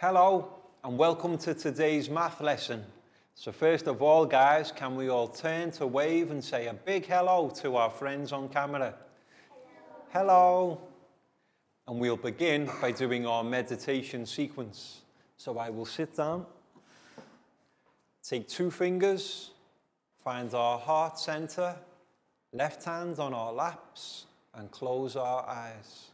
Hello and welcome to today's math lesson. So first of all guys, can we all turn to wave and say a big hello to our friends on camera? Hello. hello. And we'll begin by doing our meditation sequence. So I will sit down, take two fingers, find our heart center, left hand on our laps, and close our eyes.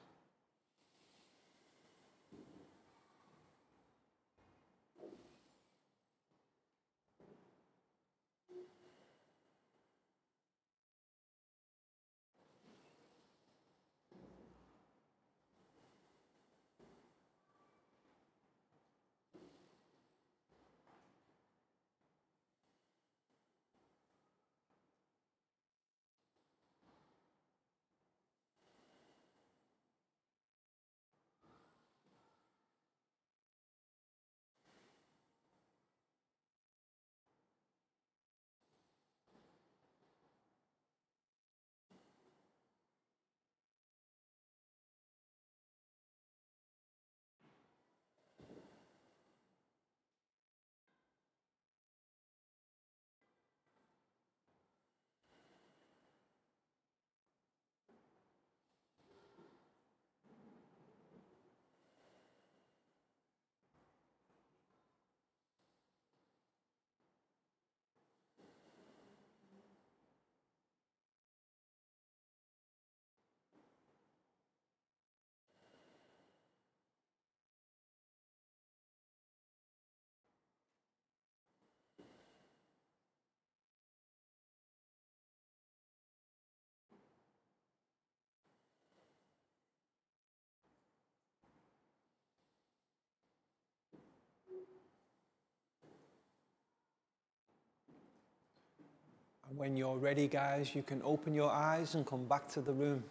And when you're ready, guys, you can open your eyes and come back to the room.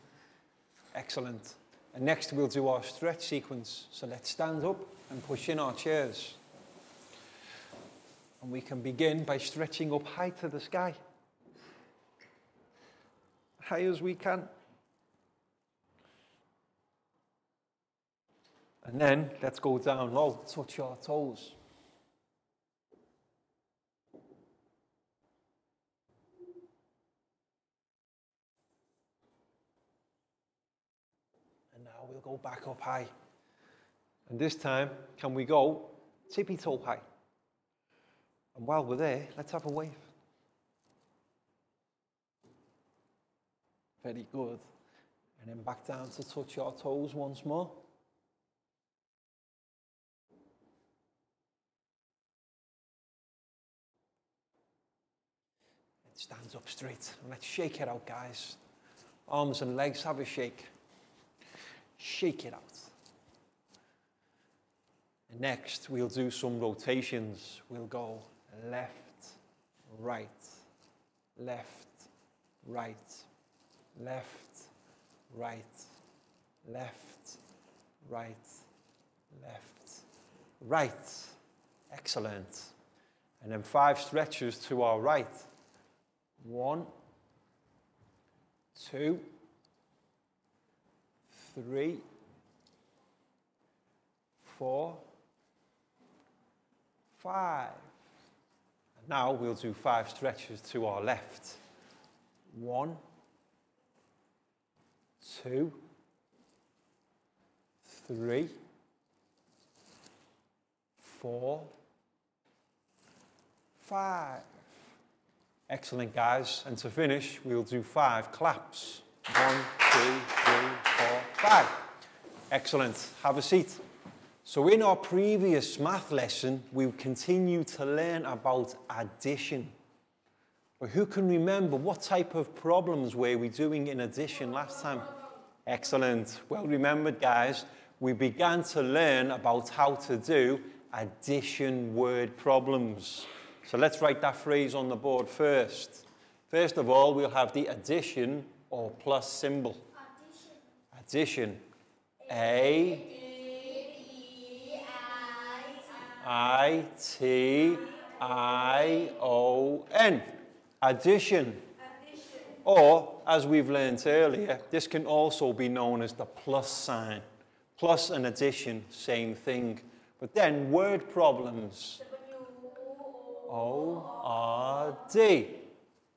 Excellent. And next we'll do our stretch sequence. So let's stand up and push in our chairs. And we can begin by stretching up high to the sky. High as we can. And then let's go down low, touch our toes. we'll go back up high. And this time, can we go tippy toe high? And while we're there, let's have a wave. Very good. And then back down to touch your toes once more. It stands up straight. And let's shake it out, guys. Arms and legs have a shake. Shake it out. And next, we'll do some rotations. We'll go left, right, left, right, left, right, left, right, left, right. Excellent. And then five stretches to our right. One, two, three, four, five. And now we'll do five stretches to our left. One, two, three, four, five. Excellent, guys. And to finish, we'll do five claps. One, two, three, four, five. Excellent. Have a seat. So in our previous math lesson, we continue to learn about addition. But who can remember what type of problems were we doing in addition last time? Excellent. Well remembered, guys. We began to learn about how to do addition word problems. So let's write that phrase on the board first. First of all, we'll have the addition or plus symbol? Addition. Addition. A. I T I O N. Addition. Or, as we've learned earlier, this can also be known as the plus sign. Plus and addition, same thing. But then word problems. O R D.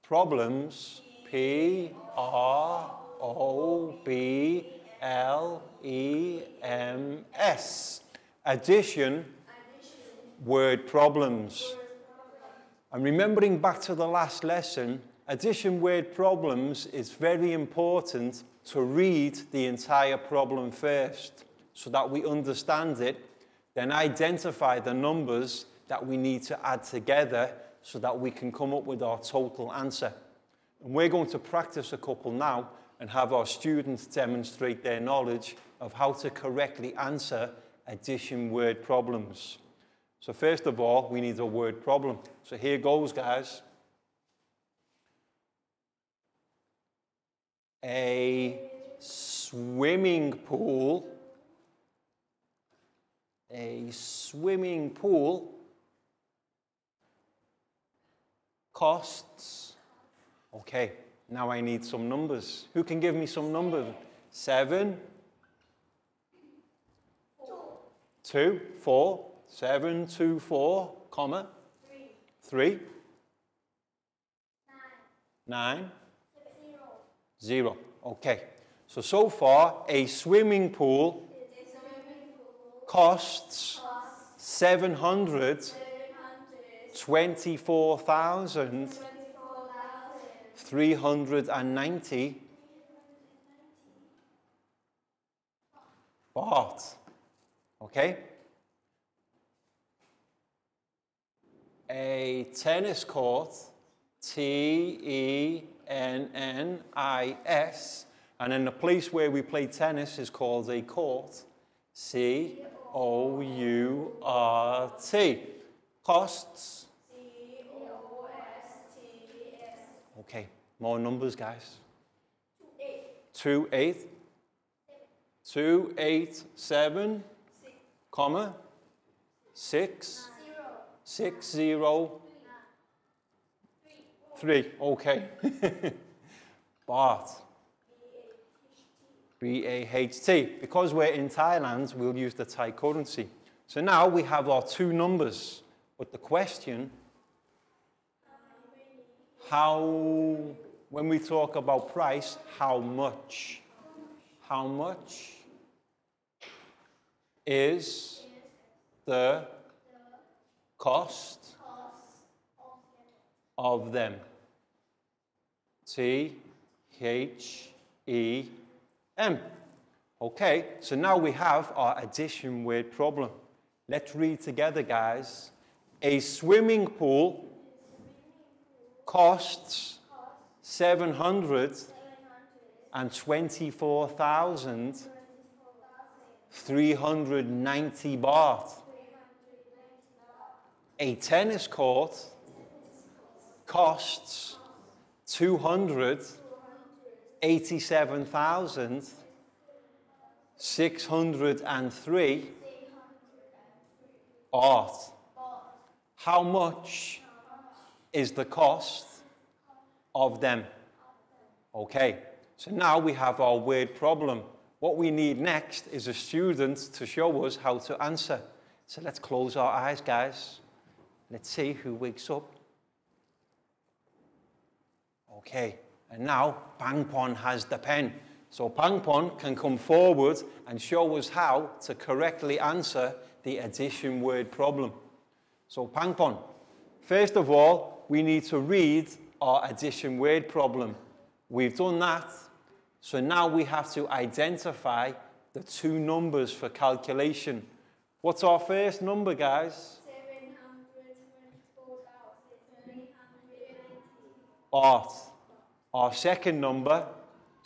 Problems. P R O B L E M S. Addition. Word problems. And remembering back to the last lesson, addition word problems is very important to read the entire problem first so that we understand it, then identify the numbers that we need to add together so that we can come up with our total answer. And we're going to practice a couple now and have our students demonstrate their knowledge of how to correctly answer addition word problems. So first of all, we need a word problem. So here goes, guys. A swimming pool. A swimming pool costs. Okay, now I need some numbers. Who can give me some numbers? Seven. Two, four, seven, two, four, comma. Three. Three. Nine. Nine. Zero. Okay. So, so far, a swimming pool costs 724,390 baht. Okay? A tennis court, T E N N I S, and then the place where we play tennis is called a court, C O U R T. Costs. Okay, more numbers, guys. Two eight. eight. Two eight seven. Comma. Six. Six zero. Three. Okay. Baht. B-A-H-T. Because we're in Thailand, we'll use the Thai currency. So now we have our two numbers. But the question, how, when we talk about price, how much? How much is the cost of them? T H E M. Okay, so now we have our addition word problem. Let's read together, guys. A swimming pool costs 724,390 baht. A tennis court costs 287,603 baht. How much is the cost of them? Okay, so now we have our word problem. What we need next is a student to show us how to answer. So let's close our eyes, guys. Let's see who wakes up. Okay, and now Pangpon has the pen. So Pangpon can come forward and show us how to correctly answer the addition word problem. So Pangpon, first of all, we need to read our addition word problem. We've done that. So now we have to identify the two numbers for calculation. What's our first number, guys? Art. Our second number,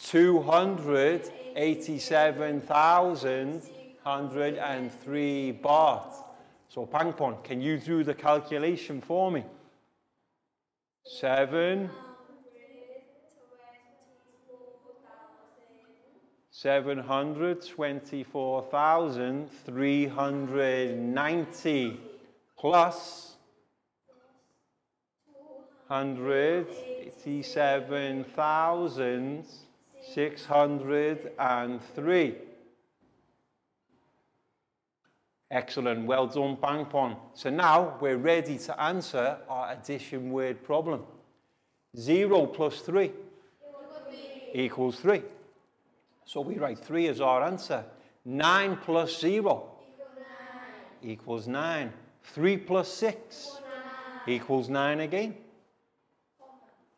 287,103 baht. So Pangpon, can you do the calculation for me? Seven. Seven hundred twenty-four thousand three hundred ninety plus hundred eighty-seven thousand six hundred and three. Excellent, well done, Bang Pon. So now we're ready to answer our addition word problem. 0 plus 3 equals 3. So we write 3 as our answer. 9 plus 0 equals 9. 3 plus 6 equals 9 again.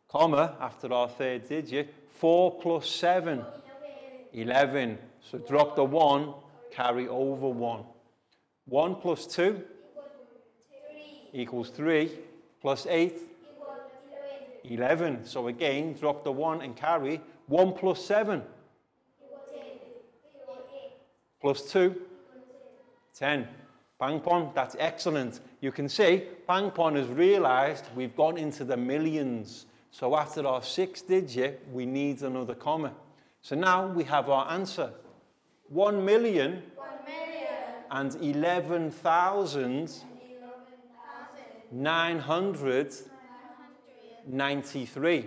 Comma after our third digit. 4 plus 7, 11. So drop the 1, carry over 1. 1 plus 2 equals 3, plus 8, 11. So again, drop the 1 and carry. 1 plus 7 plus 2, 10. Bangpon, that's excellent. You can see Bangpon has realized we've gone into the millions. So after our six digit, we need another comma. So now we have our answer. 1 million, and 11,993.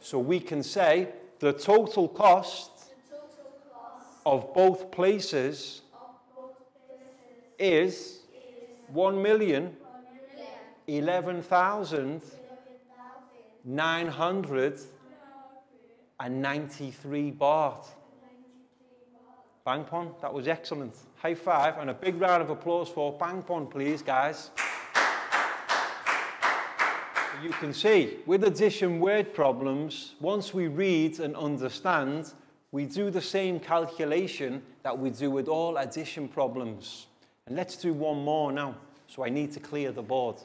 So we can say the total cost of both places is 1 million 11,993 baht. Bangpon, that was excellent. High five and a big round of applause for Bangpon, please, guys. you can see, with addition word problems, once we read and understand, we do the same calculation that we do with all addition problems. And let's do one more now. So I need to clear the board.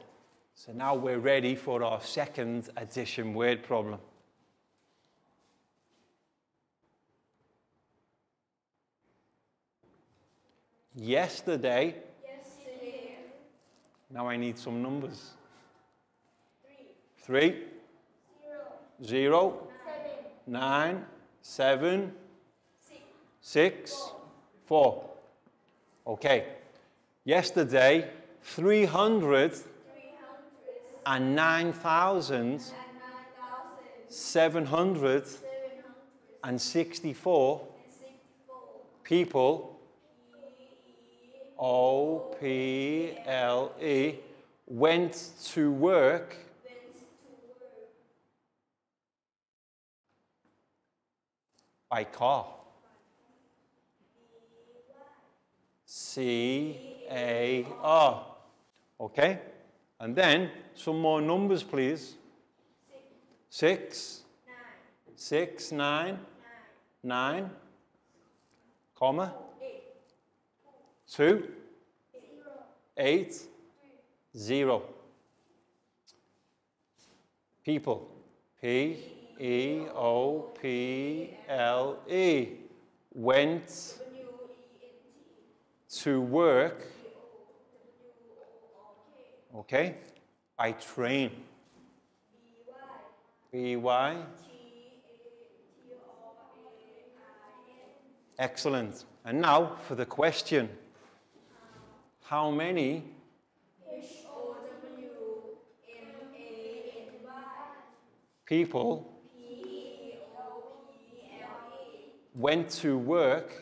So now we're ready for our second addition word problem. Yesterday. Yesterday. Now I need some numbers. Three. Three. Zero. Zero. Seven. Nine. Seven. Six. Six. Four. Four. Okay. Yesterday, 300 and 9,764 people O P L E went to work by car. C A R. Okay? And then some more numbers, please. Six. Six, nine. Nine. Comma. Two. Eight. Zero. People. P E O P L E. Went to work. Okay? By train. B Y. Excellent. And now for the question how many? People. Went to work.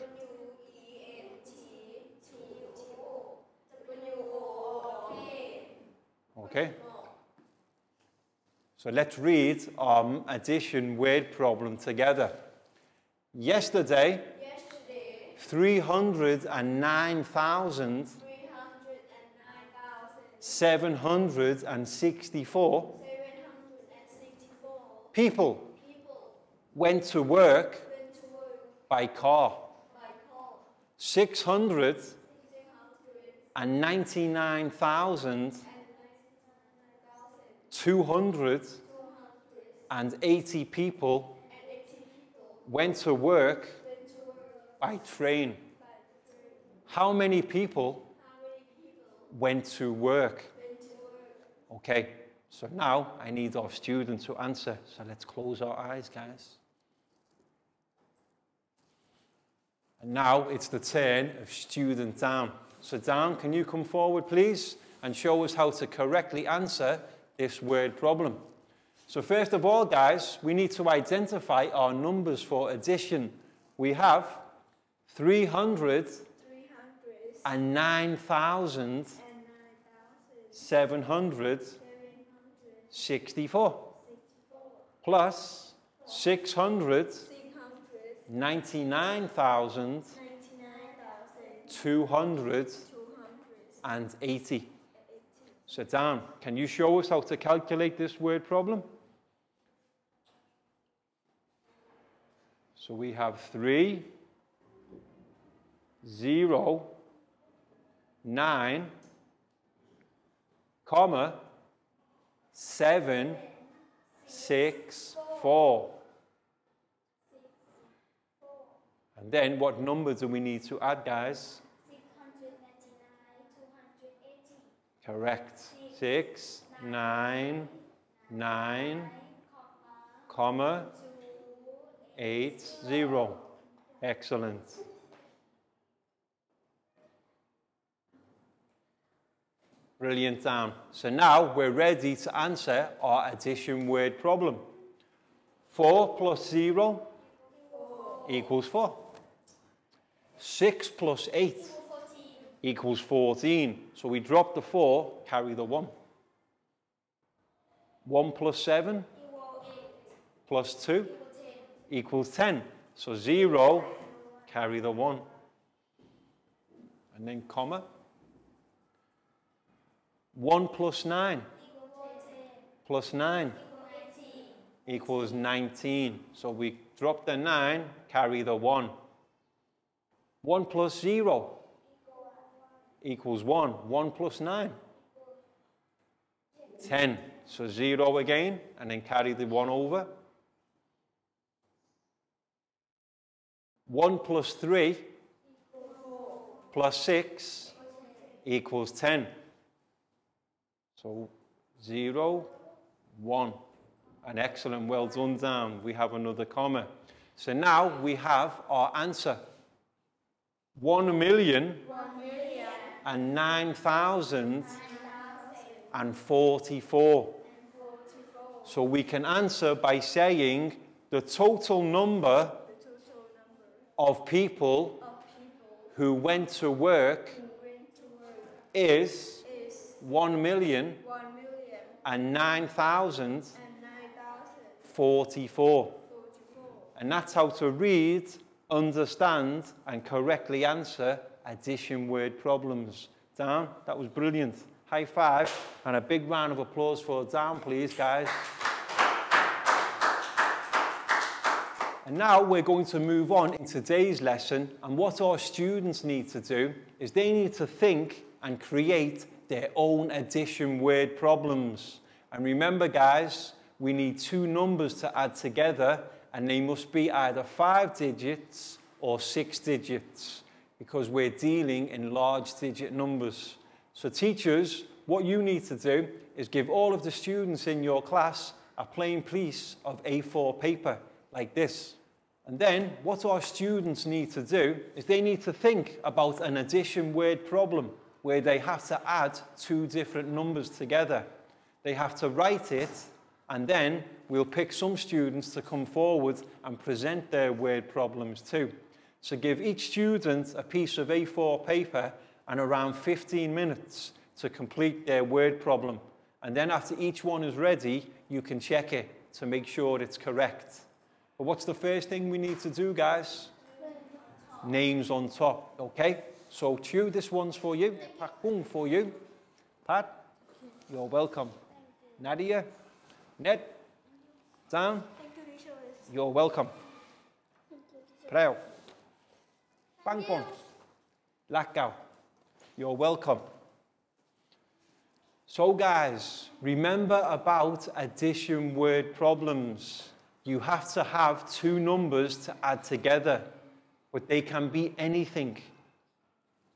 Okay. So let's read our addition word problem together. Yesterday, yesterday. 309,000 764 people went to work by car. 699,280 people went to work by train. How many people went to work. Okay, so now I need our students to answer. So let's close our eyes, guys. And now it's the turn of student Dan. So Dan, can you come forward, please, and show us how to correctly answer this word problem. So first of all, guys, we need to identify our numbers for addition. We have 300 and 9,764 plus 699,280. So Dan, can you show us how to calculate this word problem? So we have 3, 0, 9, comma, 7, 6, 4. And then what number do we need to add, guys? 699, 280. Correct. 6, 9, 9, comma, 8, 0. Excellent. Brilliant, Dan. So now we're ready to answer our addition word problem. 4 plus 0 equals 4. 6 plus 8 14. equals 14. So we drop the 4, carry the 1. 1 plus 7 Equal 8. plus 2 equals 10. So 0, carry the 1. And then comma. 1 plus 9 plus 9 equals 19. So we drop the 9, carry the 1. 1 plus 0 equals 1. 1 plus 9. 10. So 0 again, and then carry the 1 over. 1 plus 3 plus 6 equals 10. So 0, 1. An excellent, well done, Dan. We have another comma. So now we have our answer. 1 million 1 million. and 9,044. So we can answer by saying the total number The total number of people of people who went to work went to work is 1 million 1 million and 9,000 and 9,044. 44. And that's how to read, understand, and correctly answer addition word problems. Dan, that was brilliant. High five and a big round of applause for Dan, please, guys. And now we're going to move on in today's lesson. And what our students need to do is they need to think and create their own addition word problems. And remember, guys, we need two numbers to add together, and they must be either five digits or six digits because we're dealing in large digit numbers. So, teachers, what you need to do is give all of the students in your class a plain piece of A4 paper like this. And then what our students need to do is they need to think about an addition word problem where they have to add two different numbers together. They have to write it and then we'll pick some students to come forward and present their word problems too. So give each student a piece of A4 paper and around 15 minutes to complete their word problem. And then after each one is ready, you can check it to make sure it's correct. But what's the first thing we need to do, guys? Names on top, okay? So, Chew, this one's for you. Pak Bung for you. Pat, you're welcome. Nadia, Ned, Thank you, you're welcome. Preo, Pangpon, Lakau, you're welcome. So, guys, remember about addition word problems. You have to have two numbers to add together, but they can be anything.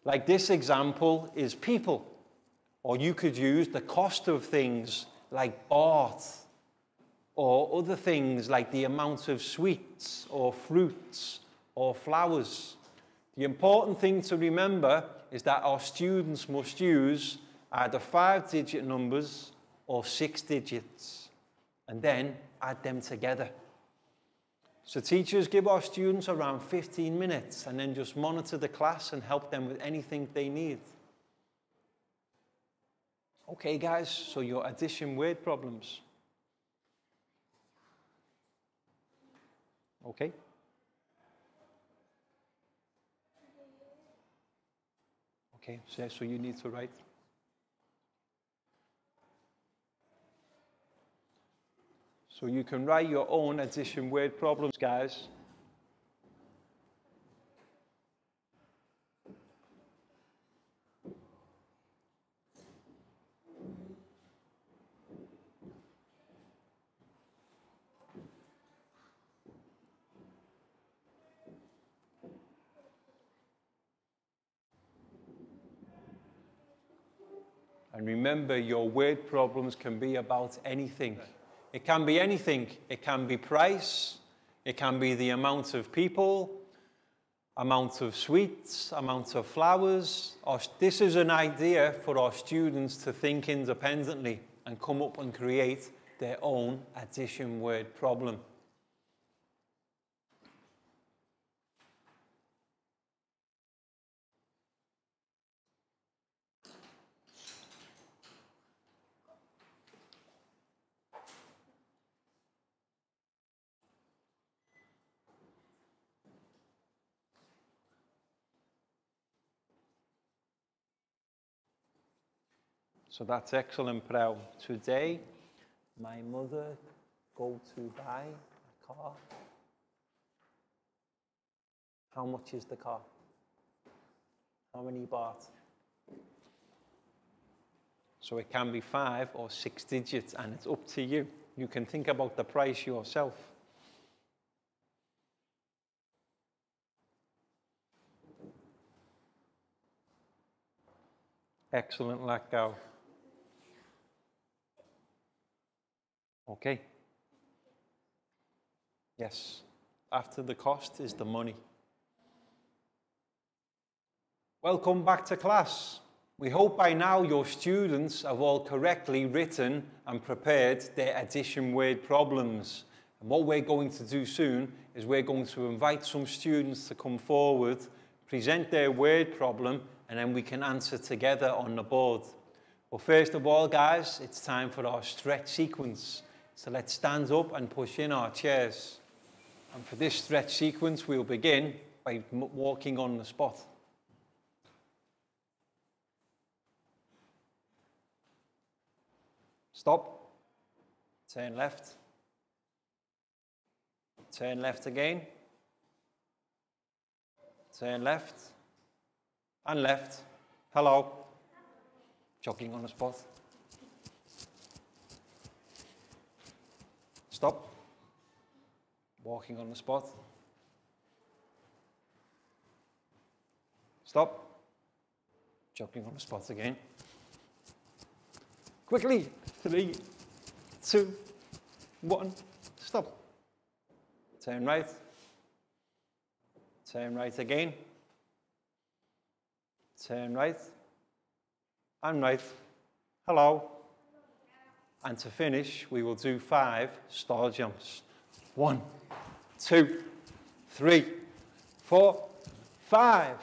Like this example is people, or you could use the cost of things like art, or other things like the amount of sweets, or fruits, or flowers. The important thing to remember is that our students must use either five digit numbers or six digits and then add them together. So teachers give our students around 15 minutes and then just monitor the class and help them with anything they need. Okay, guys, so your addition word problems. Okay? Okay, so, so you need to write. So you can write your own addition word problems, guys. And remember, your word problems can be about anything. It can be anything. It can be price, it can be the amount of people, amount of sweets, amount of flowers. This is an idea for our students to think independently and come up and create their own addition word problem. So that's excellent, Prel. Today, my mother go to buy a car. How much is the car? How many baht? So it can be five or six digits, and it's up to you. You can think about the price yourself. Excellent, Lakgao. Okay. Yes. After the cost is the money. Welcome back to class. We hope by now your students have all correctly written and prepared their addition word problems. And what we're going to do soon is we're going to invite some students to come forward, present their word problem, and then we can answer together on the board. Well, first of all, guys, it's time for our stretch sequence. So let's stand up and push in our chairs. And for this stretch sequence, we'll begin by walking on the spot. Stop. Turn left. Turn left again. Turn left. And left. Hello. Jogging on the spot. Stop. Walking on the spot. Stop. Jogging on the spot again. Quickly. Three, two, one. Stop. Turn right. Turn right again. Turn right. And right. Hello. And to finish, we will do five star jumps. One, two, three, four, five.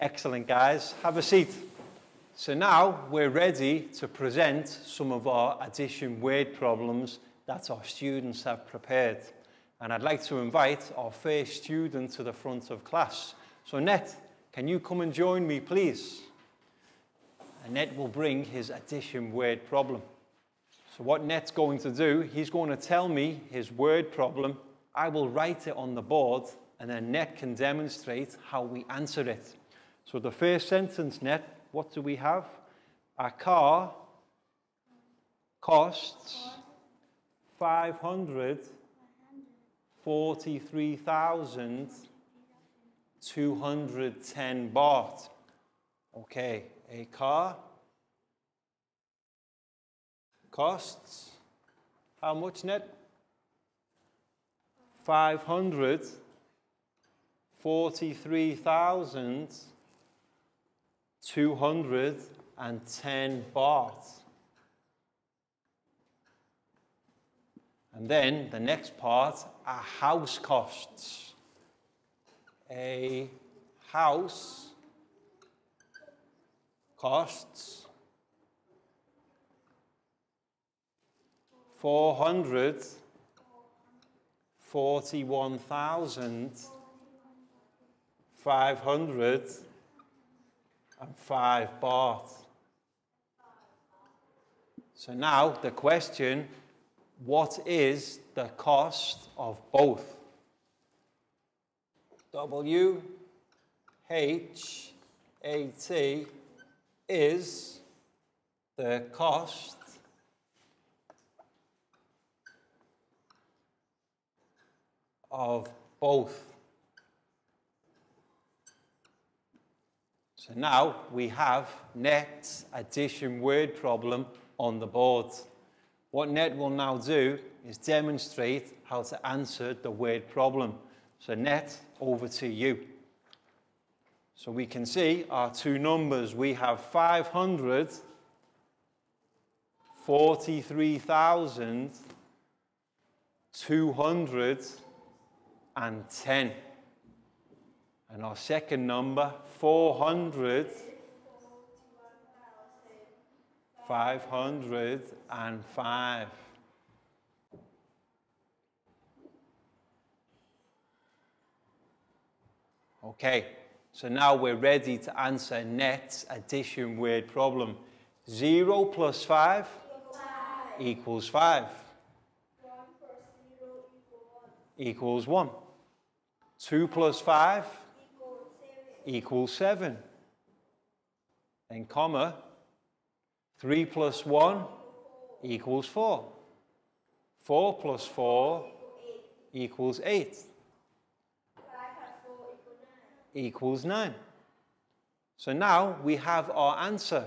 Excellent, guys. Have a seat. So now we're ready to present some of our addition word problems that our students have prepared. And I'd like to invite our first student to the front of class. So Net, can you come and join me, please? Annette will bring his addition word problem. So what Net's going to do, he's going to tell me his word problem. I will write it on the board, and then Net can demonstrate how we answer it. So the first sentence, Net, what do we have? A car costs 543,210 baht. Okay, a car costs how much net? 543,210 baht. And And then the next part are house costs. A house costs 441,505 baht. So now the question, what is the cost of both? W H A T is the cost of both. So now we have net addition word problem on the board. What Net will now do is demonstrate how to answer the word problem. So Net, over to you. So we can see our two numbers. We have 543,210. And 10. And our second number, 400. 505. Okay, so now we're ready to answer Net's addition word problem. 0 plus 5 equals 5 One plus zero equal one. equals 1. 2 plus 5 equals 7. Then comma, 3 plus 1 equals 4. 4 plus 4 equals 8 Five plus four equal nine. equals 9. So now we have our answer.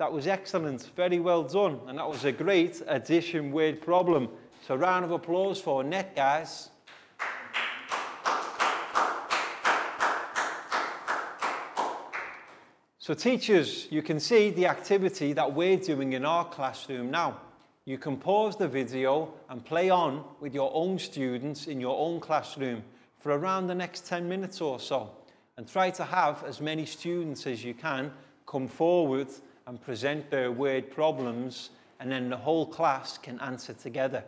that was excellent. Very well done. And that was a great addition word problem. So round of applause for Net, guys. So teachers, you can see the activity that we're doing in our classroom now. You can pause the video and play on with your own students in your own classroom for around the next 10 minutes or so. And try to have as many students as you can come forward and present their word problems and then the whole class can answer together.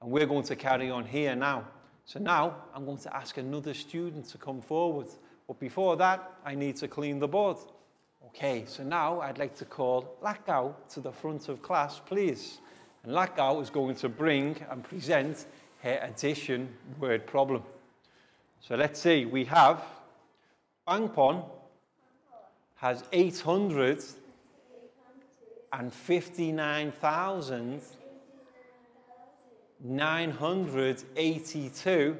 And we're going to carry on here now. So now I'm going to ask another student to come forward. But before that, I need to clean the board. Okay, so now I'd like to call Lakau to the front of class, please. And Lakau is going to bring and present her addition word problem. So let's see, we have Bangpon has 859,982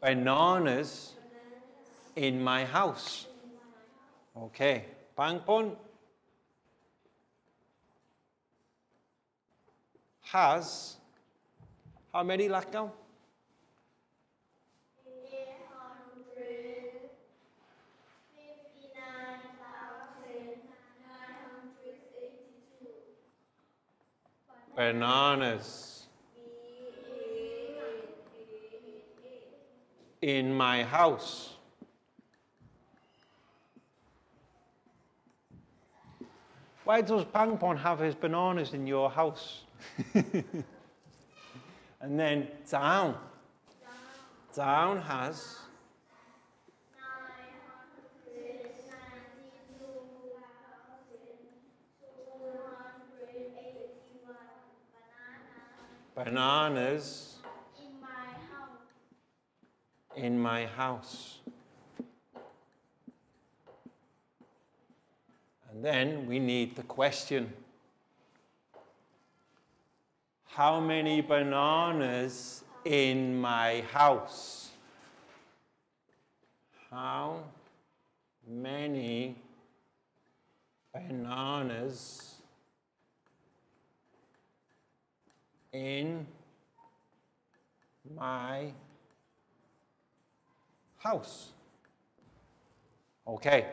bananas in my house. Okay, Bangpon has how many Lakau? Eight hundred fifty-nine thousand nine hundred eighty-two. Bananas in my house. Why does Pangpon have his bananas in your house? and then down. Down has nine hundred ninety-two thousand two hundred eighty-one banana bananas in my house. in my house. And then we need the question. How many bananas in my house? How many bananas in my house? Okay,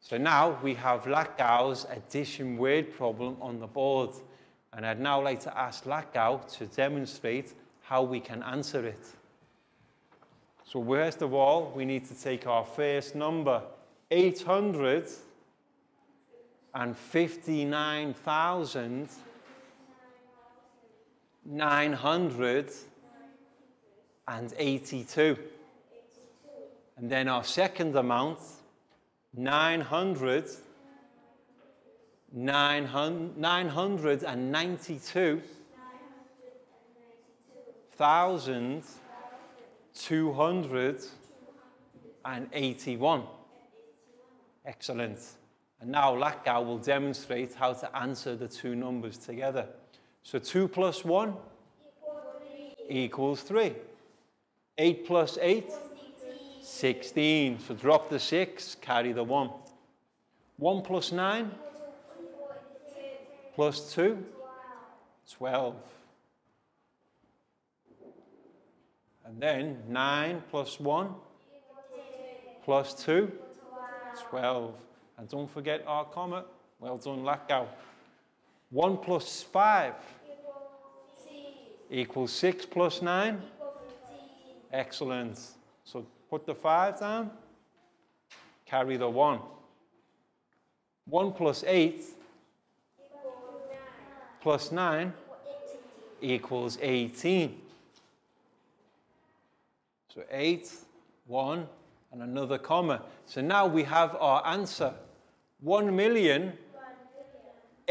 so now we have Latgau's addition word problem on the board. And I'd now like to ask Latgau to demonstrate how we can answer it. So first of all, we need to take our first number, 859,982. And then our second amount, 900, 900 992 thousand two hundred and eighty-one. Excellent. And now Latgau will demonstrate how to answer the two numbers together. So 2 plus 1 equals 3. 8 plus 8? 16. So drop the 6, carry the 1. 1 plus 9? Plus 2? 12. And then 9 plus 1 plus 2? 12. And don't forget our comma. Well done, Latgau. 1 plus 5 equals 6 plus 9? Excellent. So put the 5 down, carry the 1. 1 plus 8 plus 9 equals 18. So 8, 1, and another comma. So now we have our answer. 1 million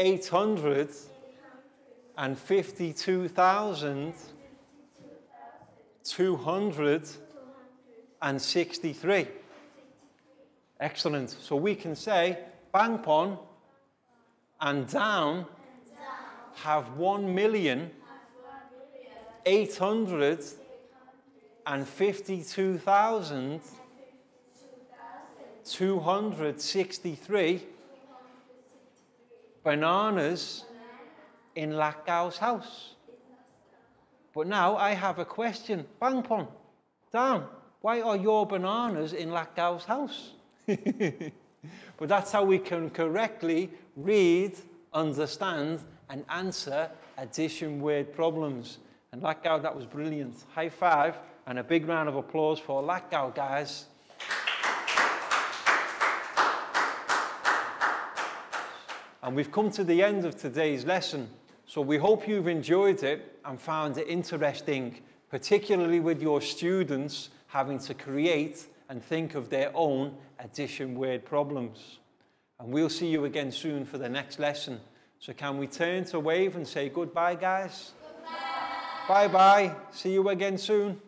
852,263. Excellent. So we can say Bangpon and Dan have 1 million 852,263 bananas in Latgau's house. But now I have a question. Bangpon, Dan, why are your bananas in Latgau's house? but that's how we can correctly read, understand, and answer addition word problems. And Latgau, that was brilliant. High five and a big round of applause for Latgau, guys. And we've come to the end of today's lesson. So we hope you've enjoyed it and found it interesting, particularly with your students having to create and think of their own addition word problems. And we'll see you again soon for the next lesson. So can we turn to wave and say goodbye, guys? Goodbye. Bye-bye. See you again soon.